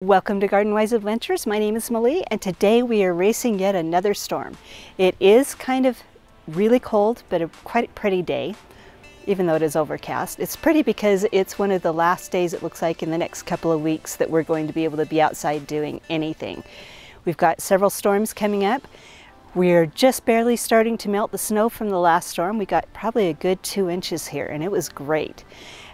Welcome to Garden Wise Adventures. My name is Malie and today we are racing yet another storm. It is kind of really cold but a quite pretty day even though it is overcast. It's pretty because it's one of the last days it looks like in the next couple of weeks that we're going to be able to be outside doing anything. We've got several storms coming up. We're just barely starting to melt the snow from the last storm. We got probably a good two inches here and it was great.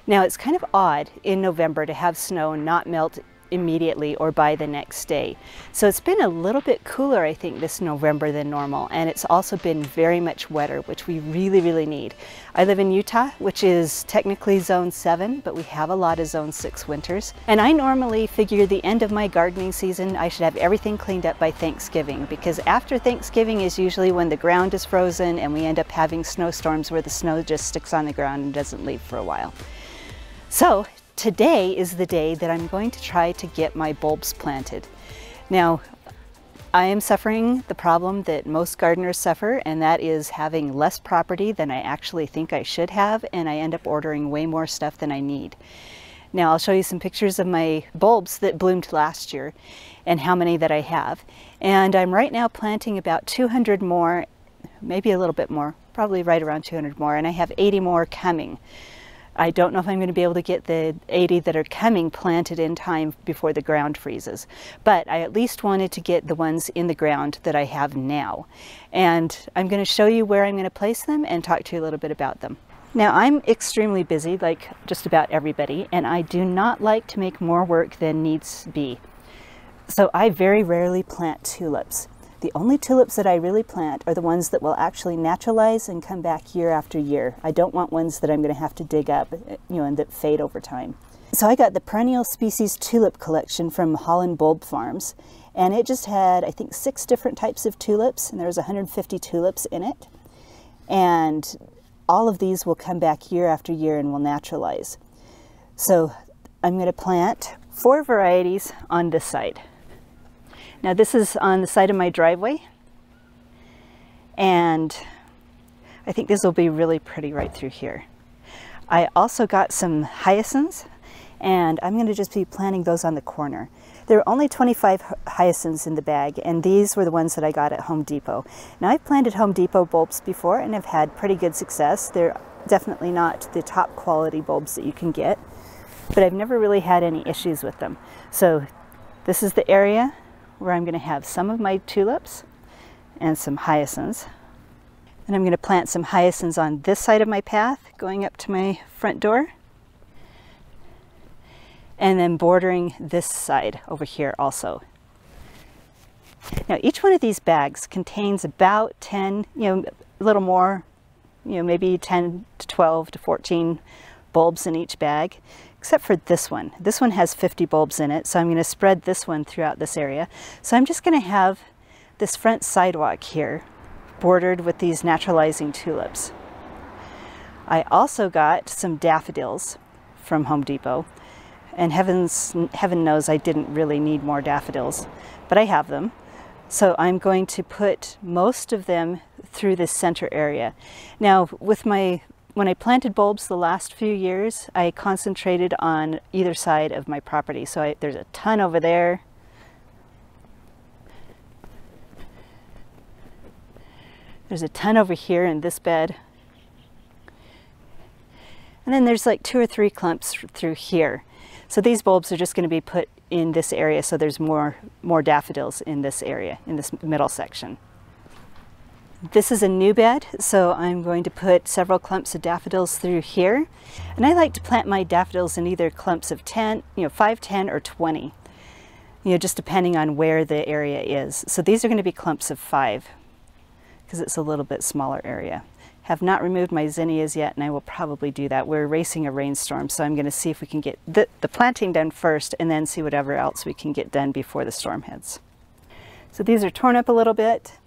Now it's kind of odd in November to have snow not melt immediately or by the next day. So it's been a little bit cooler, I think, this November than normal, and it's also been very much wetter, which we really, really need. I live in Utah, which is technically zone 7, but we have a lot of zone 6 winters. And I normally figure the end of my gardening season, I should have everything cleaned up by Thanksgiving, because after Thanksgiving is usually when the ground is frozen and we end up having snowstorms where the snow just sticks on the ground and doesn't leave for a while. So today is the day that I'm going to try to get my bulbs planted. Now, I am suffering the problem that most gardeners suffer, and that is having less property than I actually think I should have, and I end up ordering way more stuff than I need. Now I'll show you some pictures of my bulbs that bloomed last year and how many that I have. And I'm right now planting about 200 more, maybe a little bit more, probably right around 200 more, and I have 80 more coming. I don't know if I'm going to be able to get the 80 that are coming planted in time before the ground freezes, but I at least wanted to get the ones in the ground that I have now. And I'm going to show you where I'm going to place them and talk to you a little bit about them. Now I'm extremely busy like just about everybody and I do not like to make more work than needs be. So I very rarely plant tulips. The only tulips that I really plant are the ones that will actually naturalize and come back year after year. I don't want ones that I'm going to have to dig up, you know, and that fade over time. So I got the perennial species tulip collection from Holland Bulb Farms, and it just had, I think, six different types of tulips, and there was 150 tulips in it. And all of these will come back year after year and will naturalize. So I'm going to plant four varieties on this side. Now this is on the side of my driveway and I think this will be really pretty right through here. I also got some hyacinths and I'm going to just be planting those on the corner. There are only 25 hyacinths in the bag and these were the ones that I got at Home Depot. Now I've planted Home Depot bulbs before and have had pretty good success. They're definitely not the top quality bulbs that you can get, but I've never really had any issues with them. So this is the area where I'm going to have some of my tulips and some hyacinths. And I'm going to plant some hyacinths on this side of my path going up to my front door. And then bordering this side over here also. Now each one of these bags contains about 10, you know, a little more, you know, maybe 10 to 12 to 14 bulbs in each bag except for this one. This one has 50 bulbs in it, so I'm going to spread this one throughout this area. So I'm just going to have this front sidewalk here bordered with these naturalizing tulips. I also got some daffodils from Home Depot, and heavens, heaven knows I didn't really need more daffodils, but I have them. So I'm going to put most of them through this center area. Now with my when I planted bulbs the last few years, I concentrated on either side of my property. So I, there's a ton over there. There's a ton over here in this bed. And then there's like two or three clumps through here. So these bulbs are just going to be put in this area so there's more, more daffodils in this area, in this middle section. This is a new bed, so I'm going to put several clumps of daffodils through here. And I like to plant my daffodils in either clumps of 10, you know, 5, 10, or 20, you know, just depending on where the area is. So these are going to be clumps of 5 because it's a little bit smaller area. Have not removed my zinnias yet, and I will probably do that. We're racing a rainstorm, so I'm going to see if we can get the, the planting done first and then see whatever else we can get done before the storm hits. So these are torn up a little bit.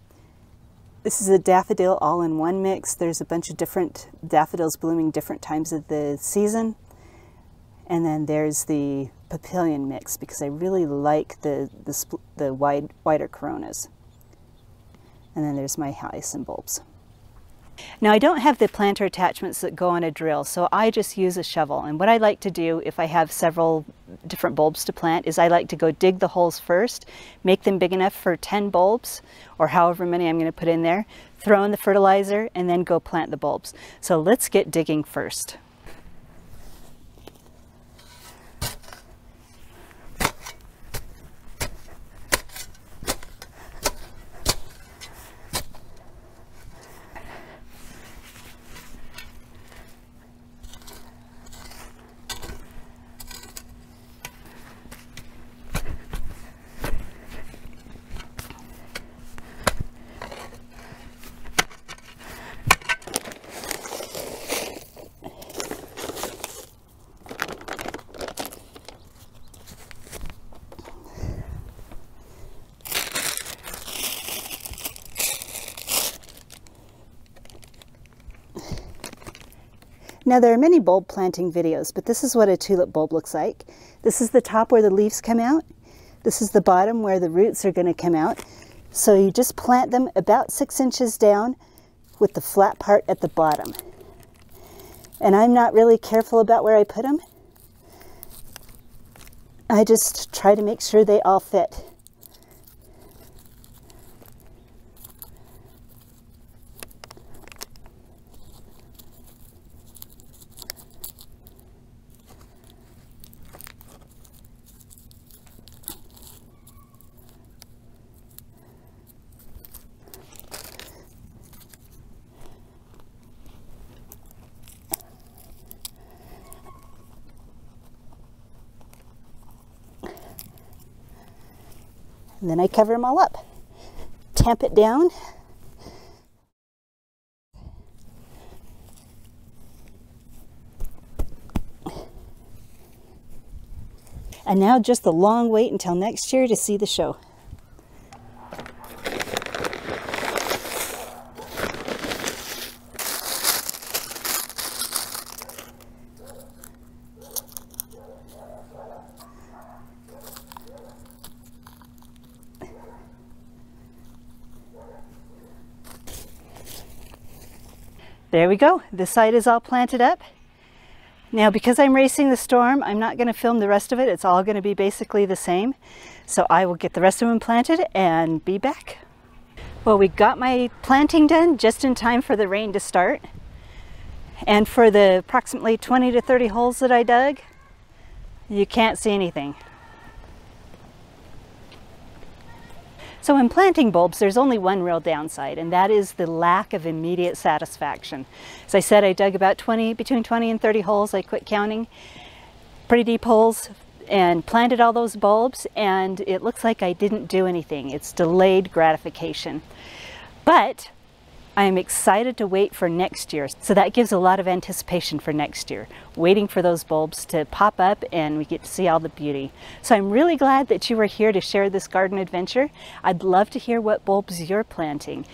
This is a daffodil all-in-one mix. There's a bunch of different daffodils blooming different times of the season. And then there's the papillion mix because I really like the, the, the wide, wider coronas. And then there's my hyacinth bulbs. Now I don't have the planter attachments that go on a drill, so I just use a shovel. And what I like to do if I have several different bulbs to plant is I like to go dig the holes first, make them big enough for 10 bulbs or however many I'm going to put in there, throw in the fertilizer and then go plant the bulbs. So let's get digging first. Now there are many bulb planting videos, but this is what a tulip bulb looks like. This is the top where the leaves come out. This is the bottom where the roots are going to come out. So you just plant them about six inches down with the flat part at the bottom. And I'm not really careful about where I put them. I just try to make sure they all fit. And then I cover them all up. Tamp it down. And now just the long wait until next year to see the show. There we go. This side is all planted up. Now because I'm racing the storm, I'm not going to film the rest of it. It's all going to be basically the same. So I will get the rest of them planted and be back. Well, we got my planting done just in time for the rain to start. And for the approximately 20 to 30 holes that I dug, you can't see anything. So in planting bulbs, there's only one real downside, and that is the lack of immediate satisfaction. As I said, I dug about 20, between 20 and 30 holes. I quit counting. Pretty deep holes, and planted all those bulbs, and it looks like I didn't do anything. It's delayed gratification. But I am excited to wait for next year. So that gives a lot of anticipation for next year, waiting for those bulbs to pop up and we get to see all the beauty. So I'm really glad that you were here to share this garden adventure. I'd love to hear what bulbs you're planting.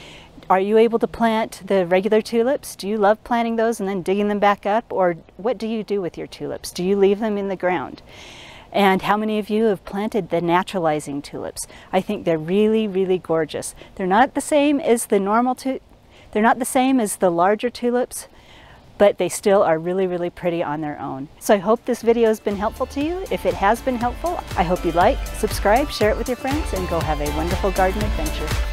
Are you able to plant the regular tulips? Do you love planting those and then digging them back up? Or what do you do with your tulips? Do you leave them in the ground? And how many of you have planted the naturalizing tulips? I think they're really, really gorgeous. They're not the same as the normal they're not the same as the larger tulips, but they still are really, really pretty on their own. So I hope this video has been helpful to you. If it has been helpful, I hope you like, subscribe, share it with your friends, and go have a wonderful garden adventure.